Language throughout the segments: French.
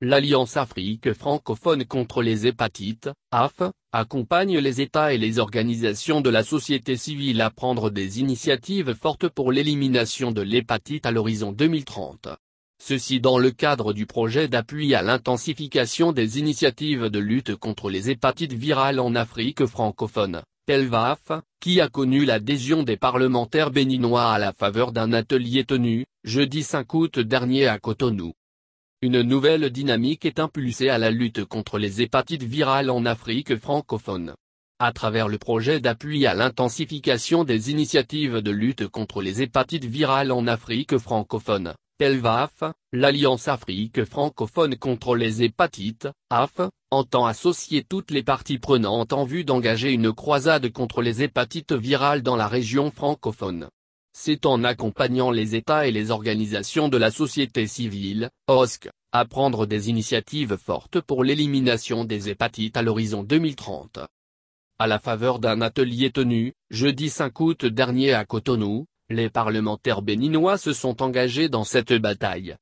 l'Alliance Afrique francophone contre les hépatites, AF, accompagne les États et les organisations de la société civile à prendre des initiatives fortes pour l'élimination de l'hépatite à l'horizon 2030. Ceci dans le cadre du projet d'appui à l'intensification des initiatives de lutte contre les hépatites virales en Afrique francophone, PELVAF, qui a connu l'adhésion des parlementaires béninois à la faveur d'un atelier tenu, jeudi 5 août dernier à Cotonou. Une nouvelle dynamique est impulsée à la lutte contre les hépatites virales en Afrique francophone. À travers le projet d'appui à l'intensification des initiatives de lutte contre les hépatites virales en Afrique francophone, PELVAF, l'Alliance Afrique francophone contre les hépatites, AF, entend associer toutes les parties prenantes en vue d'engager une croisade contre les hépatites virales dans la région francophone. C'est en accompagnant les États et les organisations de la société civile, OSC, à prendre des initiatives fortes pour l'élimination des hépatites à l'horizon 2030. À la faveur d'un atelier tenu, jeudi 5 août dernier à Cotonou, les parlementaires béninois se sont engagés dans cette bataille.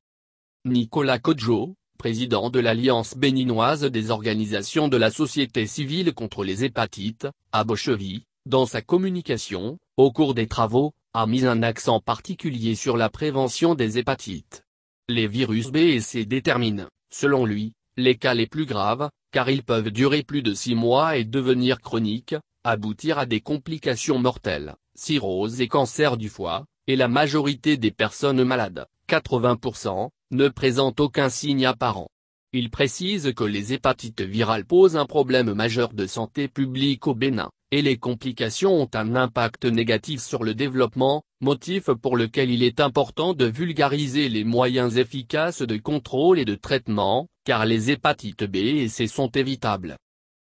Nicolas Kodjo, président de l'Alliance béninoise des organisations de la société civile contre les hépatites, à Bochevy, dans sa communication, au cours des travaux, a mis un accent particulier sur la prévention des hépatites. Les virus B et C déterminent, selon lui, les cas les plus graves, car ils peuvent durer plus de 6 mois et devenir chroniques, aboutir à des complications mortelles, cirrhose et cancer du foie, et la majorité des personnes malades, 80%, ne présentent aucun signe apparent. Il précise que les hépatites virales posent un problème majeur de santé publique au Bénin et les complications ont un impact négatif sur le développement, motif pour lequel il est important de vulgariser les moyens efficaces de contrôle et de traitement, car les hépatites B et C sont évitables.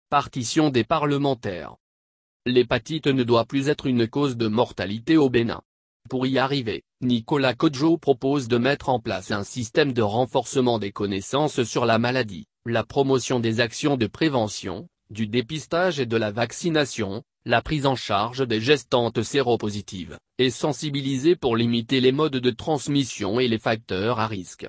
Partition des parlementaires. L'hépatite ne doit plus être une cause de mortalité au Bénin. Pour y arriver, Nicolas Kodjo propose de mettre en place un système de renforcement des connaissances sur la maladie, la promotion des actions de prévention, du dépistage et de la vaccination, la prise en charge des gestantes séropositives, et sensibiliser pour limiter les modes de transmission et les facteurs à risque.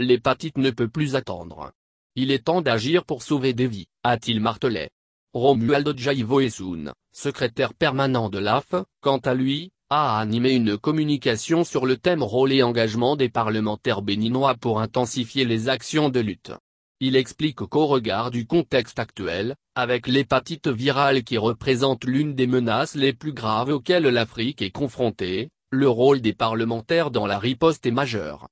L'hépatite ne peut plus attendre. Il est temps d'agir pour sauver des vies, a-t-il martelé. Romualdo Jaivoesun, secrétaire permanent de l'AF, quant à lui, a animé une communication sur le thème rôle et engagement des parlementaires béninois pour intensifier les actions de lutte. Il explique qu'au regard du contexte actuel, avec l'hépatite virale qui représente l'une des menaces les plus graves auxquelles l'Afrique est confrontée, le rôle des parlementaires dans la riposte est majeur.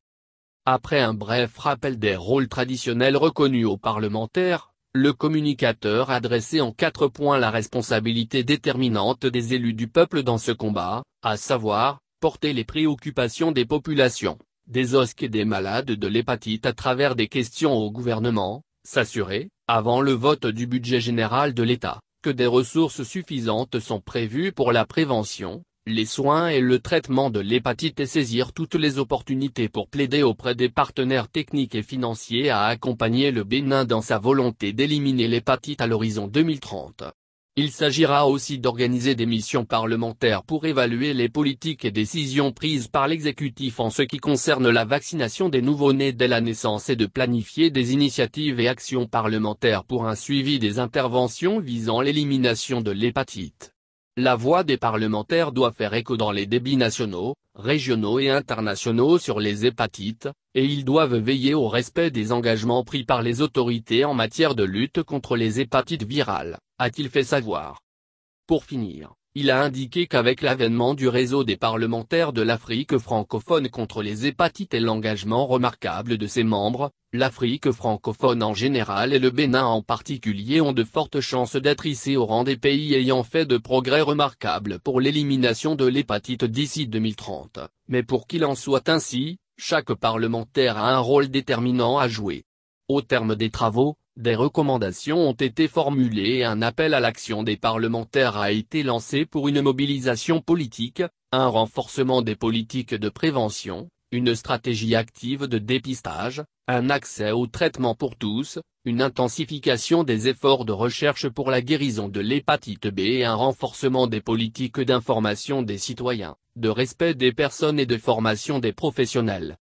Après un bref rappel des rôles traditionnels reconnus aux parlementaires, le communicateur a dressé en quatre points la responsabilité déterminante des élus du peuple dans ce combat, à savoir, porter les préoccupations des populations, des osques et des malades de l'hépatite à travers des questions au gouvernement, s'assurer, avant le vote du budget général de l'État, que des ressources suffisantes sont prévues pour la prévention, les soins et le traitement de l'hépatite et saisir toutes les opportunités pour plaider auprès des partenaires techniques et financiers à accompagner le Bénin dans sa volonté d'éliminer l'hépatite à l'horizon 2030. Il s'agira aussi d'organiser des missions parlementaires pour évaluer les politiques et décisions prises par l'exécutif en ce qui concerne la vaccination des nouveau-nés dès la naissance et de planifier des initiatives et actions parlementaires pour un suivi des interventions visant l'élimination de l'hépatite. La voix des parlementaires doit faire écho dans les débits nationaux, régionaux et internationaux sur les hépatites, et ils doivent veiller au respect des engagements pris par les autorités en matière de lutte contre les hépatites virales a-t-il fait savoir. Pour finir, il a indiqué qu'avec l'avènement du réseau des parlementaires de l'Afrique francophone contre les hépatites et l'engagement remarquable de ses membres, l'Afrique francophone en général et le Bénin en particulier ont de fortes chances d'être hissés au rang des pays ayant fait de progrès remarquables pour l'élimination de l'hépatite d'ici 2030, mais pour qu'il en soit ainsi, chaque parlementaire a un rôle déterminant à jouer. Au terme des travaux, des recommandations ont été formulées et un appel à l'action des parlementaires a été lancé pour une mobilisation politique, un renforcement des politiques de prévention, une stratégie active de dépistage, un accès au traitement pour tous, une intensification des efforts de recherche pour la guérison de l'hépatite B et un renforcement des politiques d'information des citoyens, de respect des personnes et de formation des professionnels.